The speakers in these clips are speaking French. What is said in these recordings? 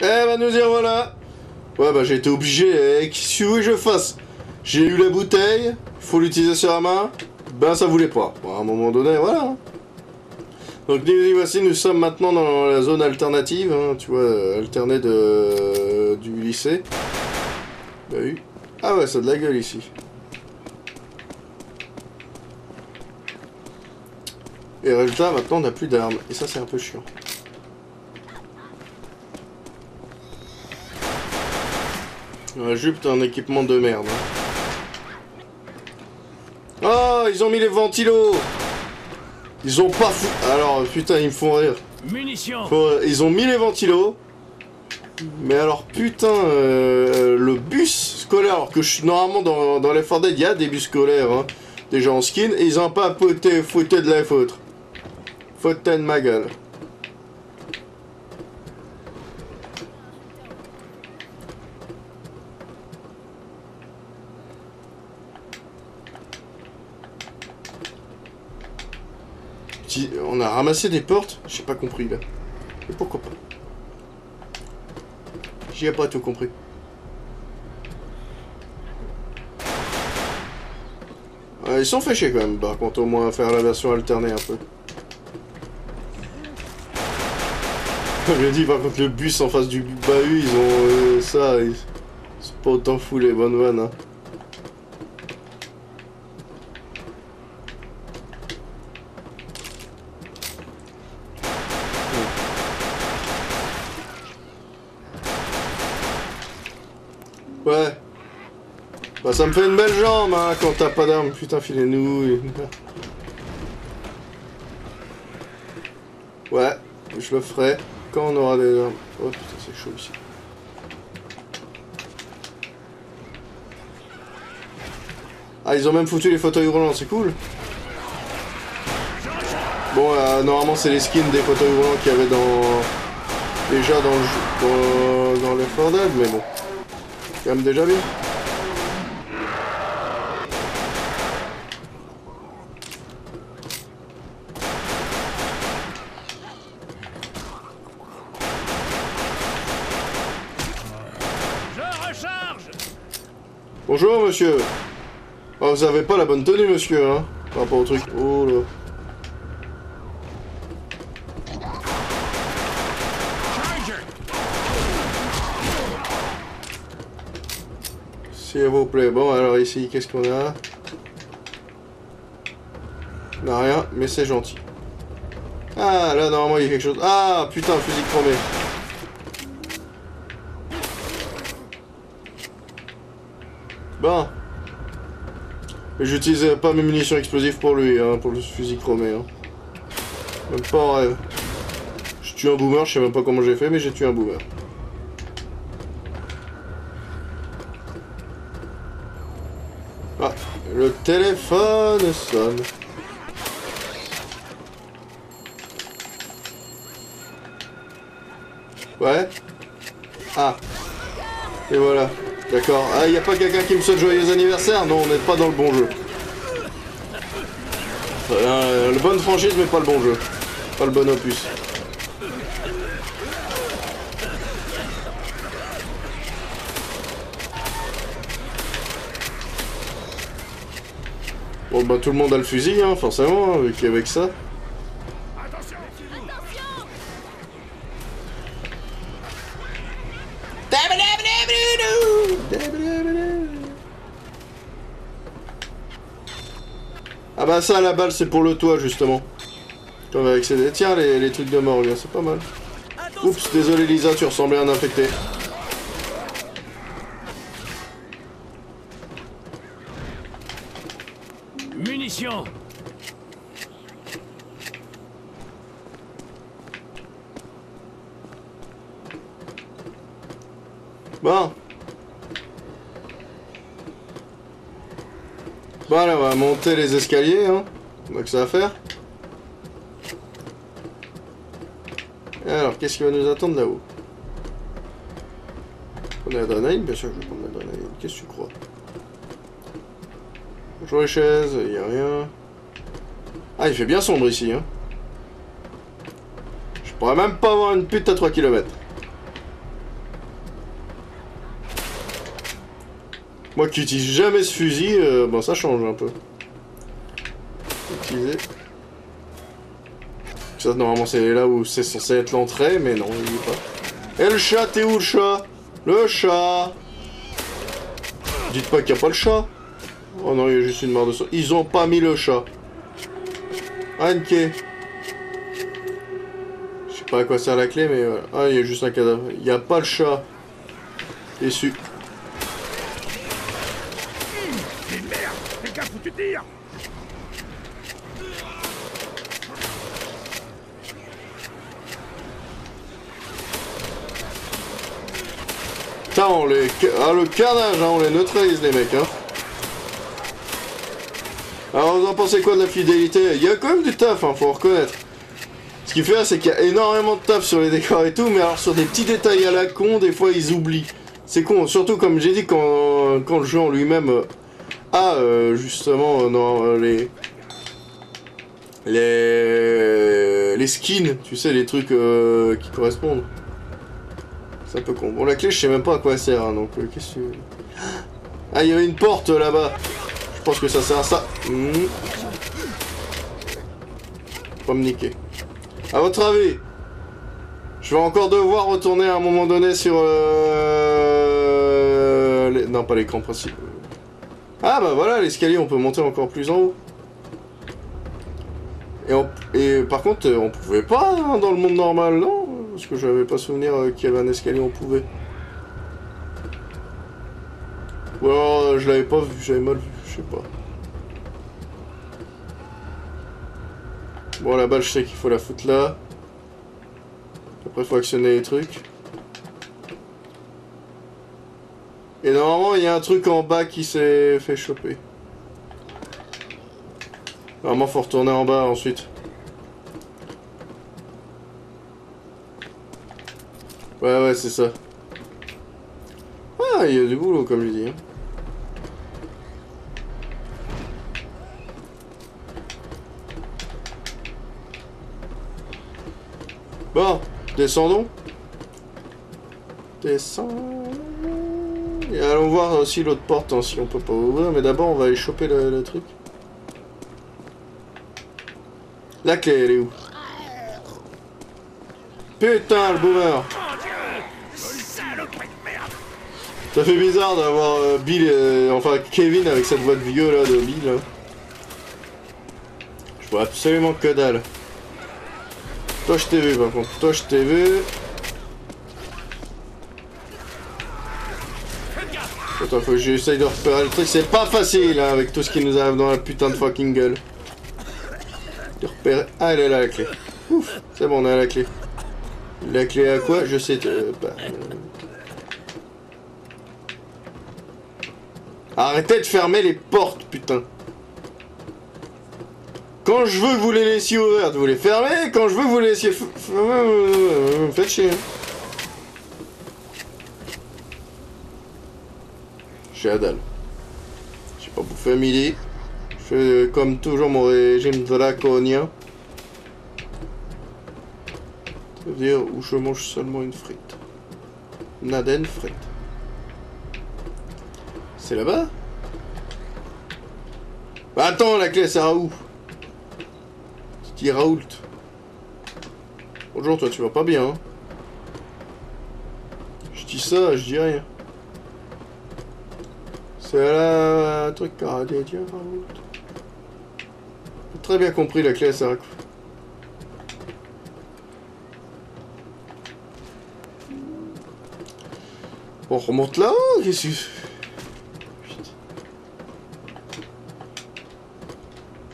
Eh bah nous y voilà Ouais bah j'ai été obligé, eh, qu'est-ce que je fasse J'ai eu la bouteille, faut l'utiliser sur la main, ben ça voulait pas. Bon, à un moment donné, voilà. hein. Donc nous voici, nous sommes maintenant dans la zone alternative, hein, tu vois, euh, alternée de, du lycée. Bah oui. Ah ouais, ça a de la gueule ici. Et résultat, maintenant on n'a plus d'armes. Et ça c'est un peu chiant. La jupe, t'as un équipement de merde. hein. Oh, ils ont mis les ventilos Ils ont pas fou... Alors, putain, ils me font rire. Munitions Faut- Ils ont mis les ventilos. Mais alors, putain, euh, le bus scolaire, alors que je suis normalement dans, dans les Dead, il y a des bus scolaires, hein, des gens en skin, et ils ont pas fouté, fouté de la faute. Fouté de ma gueule. On a ramassé des portes J'ai pas compris là. Et pourquoi pas J'y ai pas tout compris. Ils sont chier quand même, par contre, au moins faire la version alternée un peu. Comme je dit, par contre, le bus en face du bahut, ils ont euh, ça, ils sont pas autant fous les bonnes vannes. Hein. Ouais. Bah ça me fait une belle jambe hein, quand t'as pas d'armes. Putain, filez-nous. Ouais, je le ferai quand on aura des armes. Oh putain, c'est chaud ici. Ah, ils ont même foutu les fauteuils roulants, c'est cool. Bon, euh, normalement, c'est les skins des fauteuils roulants qu'il y avait dans... Déjà dans le jeu... Dans, Dead, mais bon. Même déjà bien. Je recharge Bonjour, monsieur. Oh, vous avez pas la bonne tenue, monsieur, hein Par rapport au truc. Oh là. S'il vous plaît. Bon, alors ici, qu'est-ce qu'on a? On a rien, mais c'est gentil. Ah, là, normalement, il y a quelque chose. Ah, putain, fusil chromé. Bon. Mais j'utilisais pas mes munitions explosives pour lui, hein, pour le fusil chromé. Hein. Même pas en rêve. Je tue un boomer, je sais même pas comment j'ai fait, mais j'ai tué un boomer. Ah, le téléphone sonne. Ouais. Ah. Et voilà. D'accord. Ah, y a pas quelqu'un qui me souhaite joyeux anniversaire? Non, on n'est pas dans le bon jeu. Euh, le bonne franchise, mais pas le bon jeu. Pas le bon opus. Bon, bah tout le monde a le fusil, hein, forcément, hein, avec, avec ça. Ah bah ça, la balle, c'est pour le toit, justement. Avec ces... Tiens, les, trucs de mort, là, c'est pas mal. Oups, désolé Lisa, tu ressemblais à un infecté. Bon. Bon, allez, on va monter les escaliers, hein. On a que ça à faire. Alors, qu'est-ce qui va nous attendre là-haut? Prendre l'adrénaline Bien sûr, je vais prendre l'adrénaline. Qu'est-ce que tu crois? Bonjour les chaises, il a rien. Ah, il fait bien sombre ici. Hein. Je pourrais même pas avoir une pute à 3 km. Moi qui utilise jamais ce fusil, euh, ben, ça change un peu. Utiliser. Ça normalement c'est là où c'est censé être l'entrée, mais non, il pas. Et le chat, t'es où le chat? Le chat Dites pas qu'il n'y a pas le chat Oh non, il y a juste une barre de sang. Ils ont pas mis le chat. Anke. Je sais pas à quoi sert la clé, mais... voilà. Ah, il y a juste un cadavre. Il n'y a pas le chat. Déçu. Putain, on les... Ah, le carnage, hein, on les neutralise, les mecs, hein. Alors, vous en pensez quoi de la fidélité? Il y a quand même du taf, hein, faut reconnaître. Ce qui fait, c'est qu'il y a énormément de taf sur les décors et tout, mais alors sur des petits détails à la con, des fois, ils oublient. C'est con, surtout comme j'ai dit, quand, quand le jeu en lui-même euh, a, euh, justement, euh, euh, les... Les... Les skins, tu sais, les trucs qui correspondent. C'est un peu con. Bon, la clé, je sais même pas à quoi elle sert, hein, donc qu'est-ce que... Ah, il y avait une porte là-bas. Je pense que ça sert à ça. Hmm. Pas me niquer. À votre avis, je vais encore devoir retourner à un moment donné sur... Euh... les- Non, pas l'écran principal. Ah bah voilà, l'escalier, on peut monter encore plus en haut. Et, on- par contre, on pouvait pas hein, dans le monde normal, non? Parce que j'avais pas souvenir euh, qu'il y avait un escalier, on pouvait. Ou alors, je l'avais pas vu, j'avais mal vu, je sais pas. Bon, la balle, je sais qu'il faut la foutre là. Après, faut actionner les trucs. Et normalement, il y a un truc en bas qui s'est fait choper. Normalement, faut retourner en bas ensuite. Ouais, ouais, c'est ça. Ah, il y a du boulot, comme je dis. hein. Bon, descendons. Descendons. Et allons voir aussi l'autre porte, hein, si on peut pas ouvrir. Mais d'abord, on va aller choper le, le truc. La clé, elle est où? Putain, le boomer Ça fait bizarre d'avoir euh, Bill, euh, enfin Kevin avec cette voix de vieux là de Bill. hein. Je vois absolument que dalle. Toi je t'ai vu par contre, toi je t'ai vu. Attends, faut que j'essaye de repérer le truc, c'est pas facile hein, avec tout ce qui nous arrive dans la putain de fucking gueule. De repérer. Ah, elle est là la clé. Ouf, c'est bon, on a la clé. La clé à quoi? Je sais euh, pas. Arrêtez de fermer les portes, putain. Quand je veux vous les laissiez ouvertes, vous les fermez. Quand je veux vous les laissiez... me faites chier. J'ai la dalle. J'ai pas bouffé à midi. Je fais euh, comme toujours mon régime draconien. Ça veut dire où je mange seulement une frite. Naden frite. C'est là-bas? Bah attends, la clé à où Petit Raoult. Bonjour, toi tu vas pas bien. Hein je dis ça, je dis rien. C'est là un truc canadien, Raoult. J'ai Très bien compris, la clé à quoi On remonte là-haut, qu'est-ce que...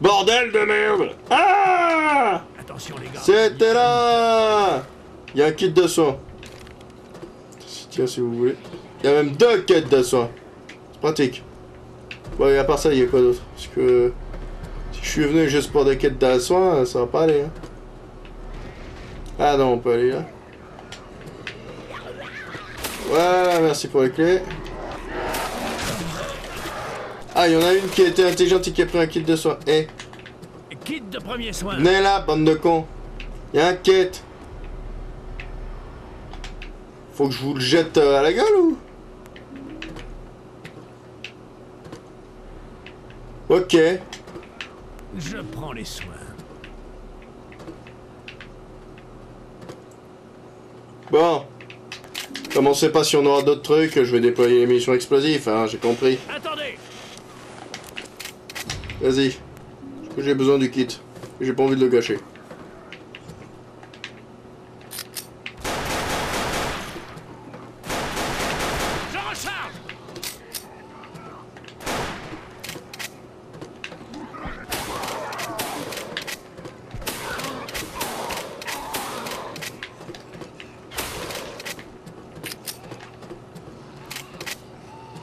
Bordel de merde Ah Attention les gars C'était là Il y a un kit de soins. Tiens, si vous voulez. Il y a même deux kits de soins. C'est pratique. Bon, et à part ça, il y a quoi d'autre? Parce que... Si je suis venu juste pour des quêtes de soins, ça va pas aller. hein. Ah non, on peut aller là. Voilà, merci pour les clés. Ah, il y en a une qui a été intelligente et qui a pris un kit de soins. Eh, Kit de premier soin venez là, bande de cons. Il y a un kit. Faut que je vous le jette euh, à la gueule ou? Ok. Je prends les soins. Bon. Comme on sait pas si on aura d'autres trucs, je vais déployer les munitions explosives, hein, j'ai compris. Attendez Vas-y. J'ai besoin du kit? J'ai pas envie de le gâcher.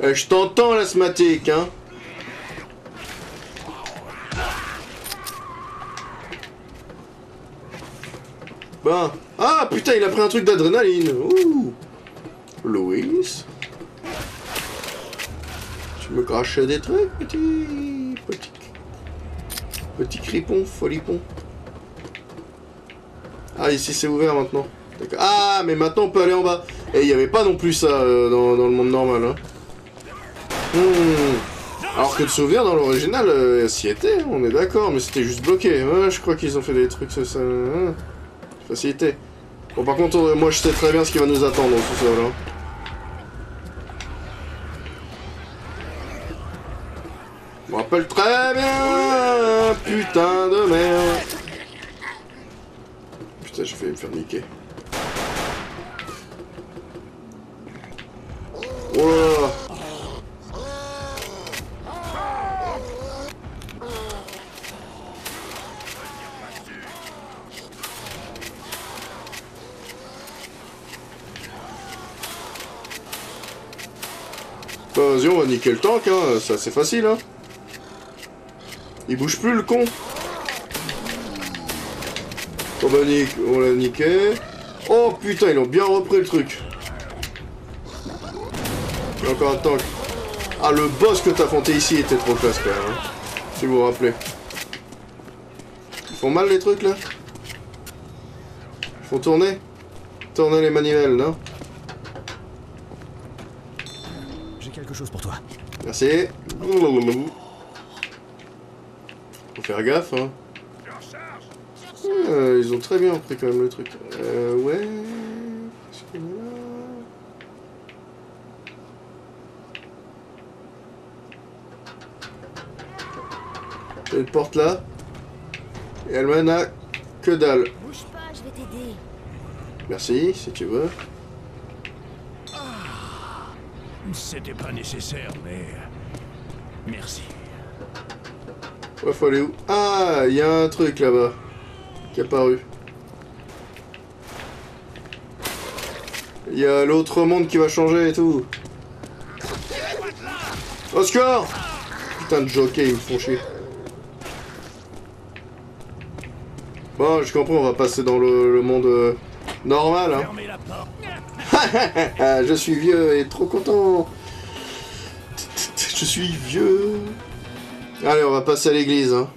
Je je t'entends, l'asthmatique, hein? Bon. Ah, putain, il a pris un truc d'adrénaline. Ouh. Louis. Tu me craches des trucs, petit... Petit... Petit cripon, folipon. Ah, ici, c'est ouvert maintenant. Ah, mais maintenant, on peut aller en bas. Et il n'y avait pas non plus ça euh, dans, le monde normal, hein. Hmm. Alors que de souvenir, dans l'original, euh, s'y était, hein, on est d'accord, mais c'était juste bloqué. Ouais, je crois qu'ils ont fait des trucs, ça... ça hein. Bon, par contre, euh, moi, je sais très bien ce qui va nous attendre dans tout ça, là. Je me rappelle très bien, putain de merde. Putain, j'ai failli me faire niquer. Oh. Vas-y, on va niquer le tank, hein. C'est assez facile, hein. Il bouge plus, le con. On va niquer. On l'a niqué. Oh putain, ils ont bien repris le truc. Il y a encore un tank. Ah, le boss que t'as affronté ici était trop classe, quand même. hein. Si vous vous rappelez. Ils font mal, les trucs, là Ils font tourner Tourner les manivelles, non J'ai quelque chose pour toi. Merci. Faut faire gaffe, hein. Euh, ils ont très bien pris quand même le truc. Euh, ouais. A une porte là. Et elle mène à que dalle. Bouge pas, je vais t'aider. Merci, si tu veux. C'était pas nécessaire, mais... Merci. Ouais, faut aller où? Ah, il y a un truc là-bas. Qui est apparu. Il y a l'autre monde qui va changer et tout. Oscar Putain de jockey, ils me font chier. Bon, j'ai compris, on va passer dans le, le monde euh, normal. Hein. je suis vieux et trop content. Je suis vieux. Allez, on va passer à l'église. Hein.